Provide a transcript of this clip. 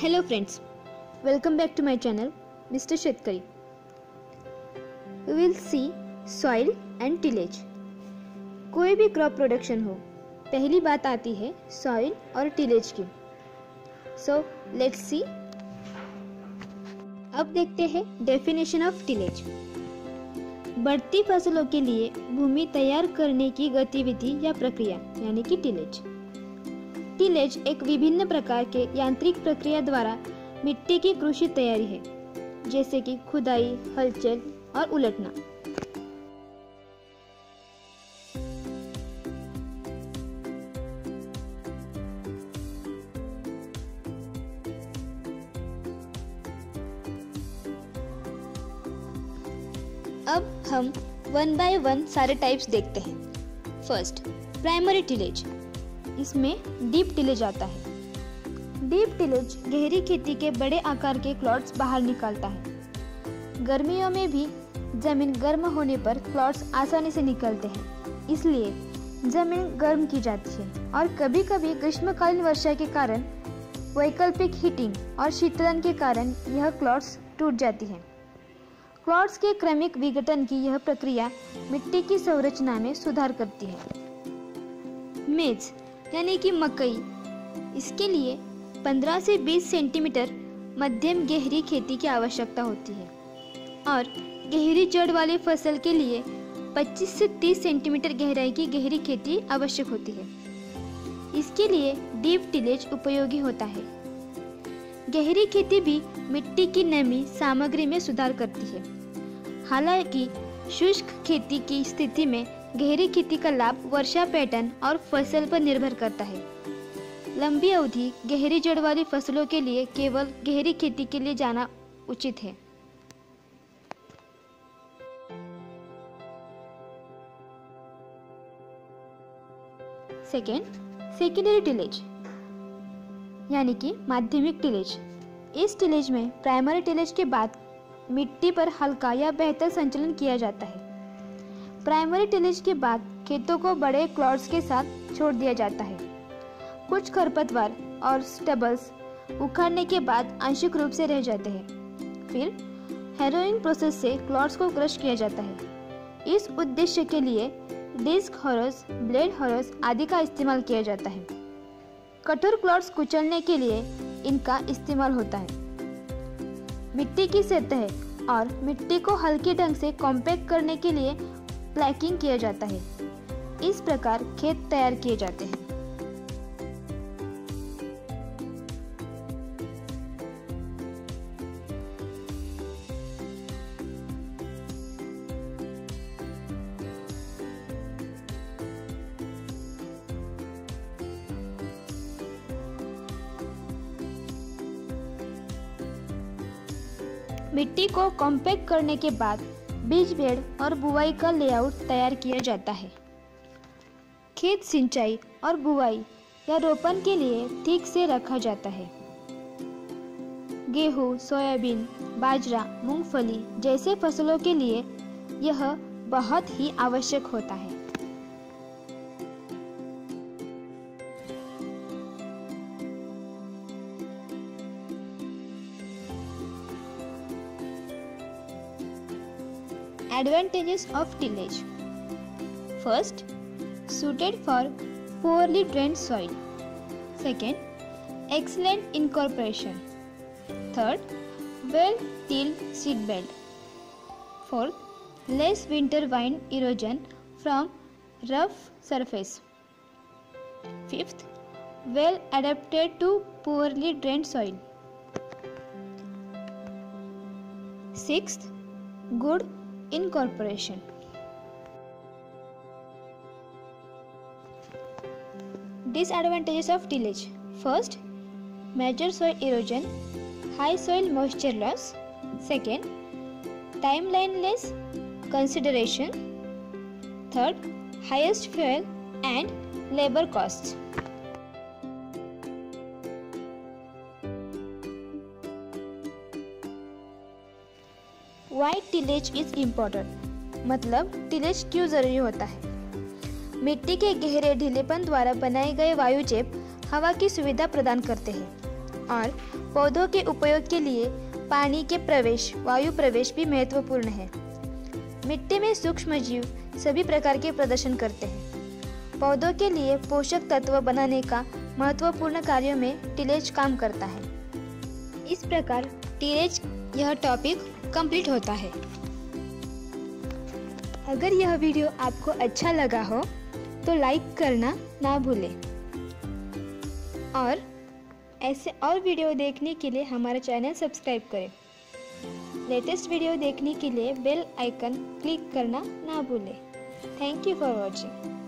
Hello friends welcome back to my channel mister Shetkari we will see soil and tillage कोई भी crop production हो, पहली बात आती है सॉइल और टिलेज की। सो लेट्स सी अब देखते हैं डेफिनेशन ऑफ़ टिलेज बढ़ती फ़सलों के लिए भूमि तैयार करने की गतिविधि या प्रक्रिया, यानी कि टिलेज टिलेज एक विभिन्न प्रकार के यांत्रिक प्रक्रिया द्वारा मिट्टी की कृषि तैयारी है, जैसे कि खुदाई, हलचल और उलटना। अब हम वन बाय वन सारे टाइप्स देखते हैं। फ़र्स्ट प्राइमरी टिलेज इसमें डीप टिलेज आता है। डीप टिलेज गहरी खेती के बड़े आकार के क्लॉट्स बाहर निकालता है। गर्मियों में भी ज़मीन गर्म होने पर क्लॉट्स आसानी से निकलते हैं, इसलिए ज़मीन गर्म की जाती है और कभी कभी ग्रीष्मकालीन वर्षा के कारण, वैकल्पिक हीटिंग और शीतलन के कारण यह क्लॉट्स टूट जाती है। क्लॉट्स के क्रमिक विघटन की यह प्रक्रिया मिट्टी की संरचना में सुधार करती है। मेज यानी कि मकई। इसके लिए 15 से 20 सेंटीमीटर मध्यम गहरी खेती की आवश्यकता होती है और गहरी जड़ वाले फ़सल के लिए 25 से 30 सेंटीमीटर गहराई की गहरी खेती आवश्यक होती है। इसके लिए डीप टिलेज उपयोगी होता है। गहरी खेती भी मिट्टी की नमी सामग्री में सुधार करती है। हालाँकि शुष्क खेती की स्थिति में गहरी खेती का लाभ वर्षा पैटर्न और फ़सल पर निर्भर करता है। लंबी अवधि, गहरी जड़ वाली फ़सलों के लिए केवल गहरी खेती के लिए जाना उचित है। सेकेंड सेकेंडरी टिलेज यानी कि माध्यमिक टिलेज इस टिलेज में प्राइमरी टिलेज के बाद मिट्टी पर हल्का या बेहतर संचलन किया जाता है। प्राइमरी टिलेज के बाद खेतों को बड़े क्लॉड्स के साथ छोड़ दिया जाता है। कुछ खरपतवार और स्टबल्स उखाड़ने के बाद आंशिक रूप से रह जाते हैं। फिर हेरोइंग प्रोसेस से क्लॉड्स को क्रश किया जाता है। इस उद्देश्य के लिए डिस्क हॉरस, ब्लेड हॉरस आदि का इस्तेमाल किया जाता है। कठोर क्लॉड्स कुचलने के लिए इनका इस्तेमाल होता है। मिट्टी की सतह और मिट्टी को हल्के ढंग से कॉम्पैक्ट करने के लिए प्लैकिंग किया जाता है। इस प्रकार खेत तैयार किए जाते हैं। मिट्टी को कॉम्पैक्ट करने के बाद बीज भेड़ और बुवाई का लेआउट तैयार किया जाता है। खेत सिंचाई और बुवाई या रोपण के लिए ठीक से रखा जाता है। गेहूँ, सोयाबीन, बाजरा, मूंगफली जैसे फ़सलों के लिए यह बहुत ही आवश्यक होता है। Advantages of tillage First, suited for poorly drained soil. Second, excellent incorporation. Third, well tilled seed bed. Fourth, less winter vine erosion from rough surface. Fifth, well adapted to poorly drained soil. Sixth, good incorporation. Disadvantages of tillage First, major soil erosion, high soil moisture loss. Second, timelineless consideration. Third, highest fuel and labor costs. Why tillage is important मतलब tillage क्यों ज़रूरी होता है? मिट्टी के गहरे ढीलेपन द्वारा बनाए गए वायु चेप हवा की सुविधा प्रदान करते हैं। और पौधों के उपयोग के लिए पानी के प्रवेश, वायु प्रवेश भी महत्वपूर्ण है। मिट्टी में सूक्ष्म जीव सभी प्रकार के प्रदर्शन करते हैं। पौधों के लिए पोषक तत्व बनाने का महत्वपूर्ण कार्यों में टिलेज काम करता है। इस प्रकार टिलेज यह टॉपिक कंप्लीट होता है। अगर यह वीडियो आपको अच्छा लगा हो तो लाइक करना ना भूलें। और ऐसे और वीडियो देखने के लिए हमारा चैनल सब्सक्राइब करें। लेटेस्ट वीडियो देखने के लिए बेल आइकन क्लिक करना ना भूलें। Thank you for watching